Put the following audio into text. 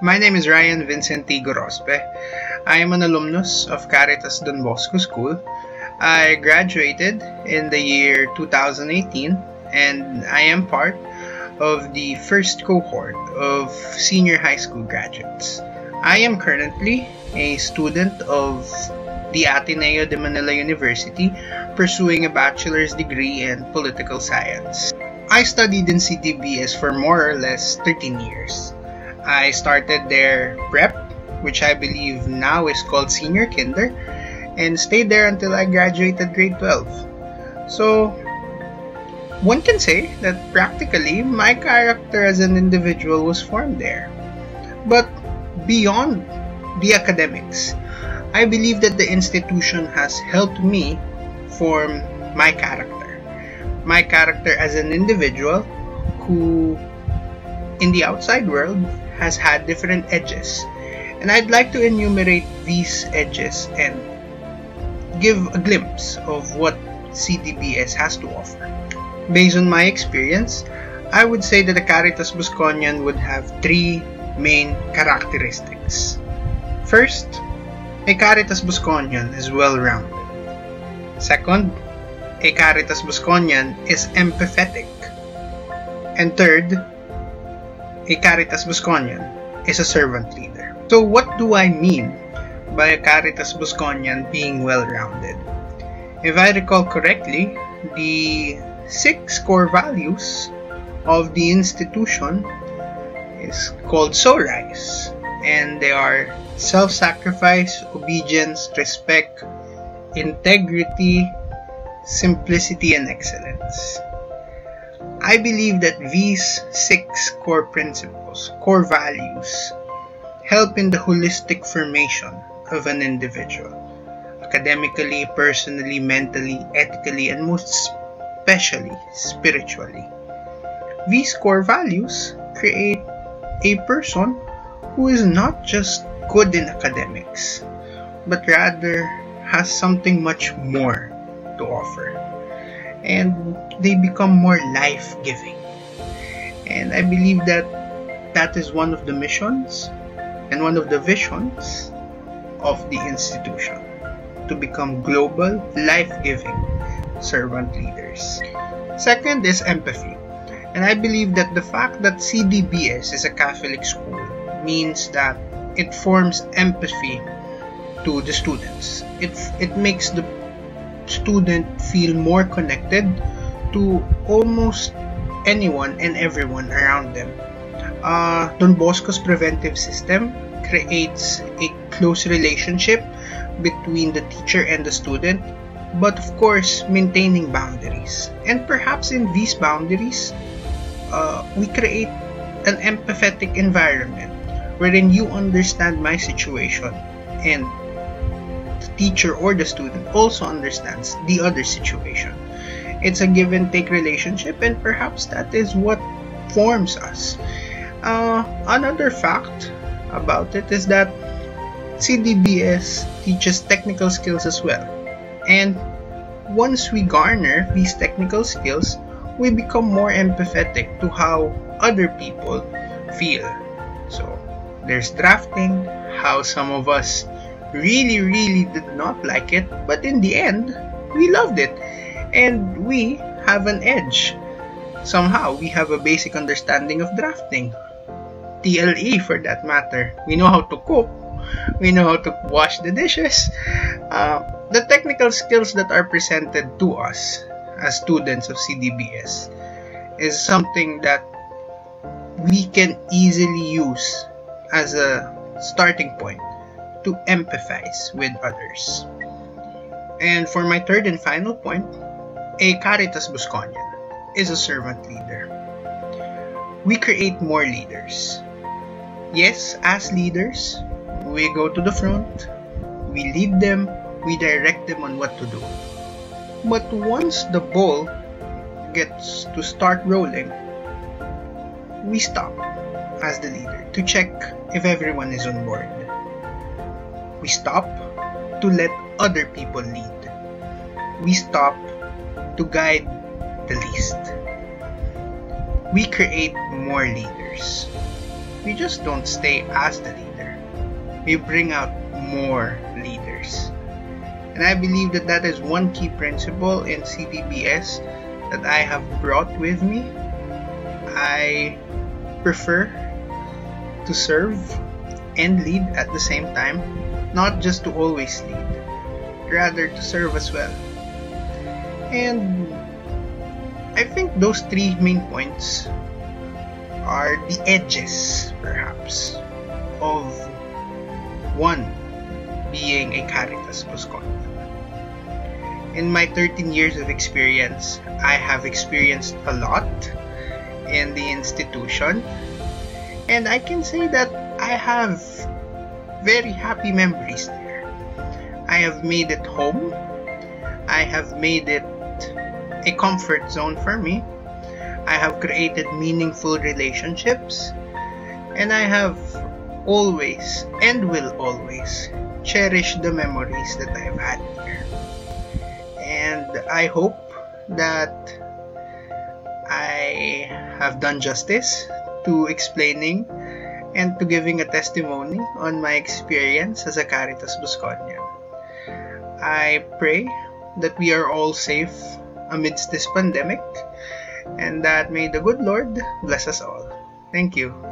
My name is Ryan Vincenti Gorospe. I am an alumnus of Caritas Don Bosco School. I graduated in the year 2018 and I am part of the first cohort of senior high school graduates. I am currently a student of the Ateneo de Manila University pursuing a bachelor's degree in political science. I studied in CDBS for more or less 13 years. I started their prep, which I believe now is called senior kinder, and stayed there until I graduated grade 12. So, one can say that practically my character as an individual was formed there. But beyond the academics, I believe that the institution has helped me form my character. My character as an individual who, in the outside world, has had different edges. And I'd like to enumerate these edges and give a glimpse of what CDBS has to offer. Based on my experience, I would say that a Caritas Bosconian would have three main characteristics. First, a Caritas Bosconian is well-rounded. Second, a Caritas Bosconian is empathetic. And third, a Caritas Bosconian is a servant leader. So what do I mean by a Caritas Bosconian being well-rounded? If I recall correctly, the six core values of the institution is called SORISE and they are self-sacrifice, obedience, respect, integrity, simplicity, and excellence. I believe that these six core principles, core values, help in the holistic formation of an individual academically, personally, mentally, ethically, and most especially spiritually. These core values create a person who is not just good in academics, but rather has something much more to offer and they become more life giving. And I believe that that is one of the missions and one of the visions of the institution to become global, life giving servant leaders. Second is empathy. And I believe that the fact that CDBS is a Catholic school means that it forms empathy to the students. It, it makes the student feel more connected to almost anyone and everyone around them. Uh, Don Bosco's preventive system creates a close relationship between the teacher and the student, but of course, maintaining boundaries. And perhaps in these boundaries, uh, we create an empathetic environment wherein you understand my situation and teacher or the student also understands the other situation. It's a give and take relationship, and perhaps that is what forms us. Uh, another fact about it is that CDBS teaches technical skills as well. And once we garner these technical skills, we become more empathetic to how other people feel. So, there's drafting, how some of us really, really did not like it, but in the end, we loved it. And we have an edge. Somehow, we have a basic understanding of drafting. TLE for that matter. We know how to cook. We know how to wash the dishes. Uh, the technical skills that are presented to us as students of CDBS is something that we can easily use as a starting point to empathize with others. And for my third and final point, a Caritas Bosconian is a servant leader. We create more leaders. Yes, as leaders, we go to the front, we lead them, we direct them on what to do. But once the ball gets to start rolling, we stop as the leader to check if everyone is on board. We stop to let other people lead. We stop to guide the least. We create more leaders. we just don't stay as the leader. We bring out more leaders. And I believe that that is one key principle in CDBS that I have brought with me. I prefer to serve and lead at the same time, not just to always lead, rather to serve as well. And I think those three main points are the edges, perhaps, of one being a Caritas Bosconian. In my 13 years of experience, I have experienced a lot in the institution, and I can say that I have very happy memories there. I have made it home. I have made it a comfort zone for me. I have created meaningful relationships. And I have always and will always cherish the memories that I've had here. And I hope that I have done justice to explaining and to giving a testimony on my experience as a Caritas Bosconian. I pray that we are all safe amidst this pandemic and that may the good Lord bless us all. Thank you.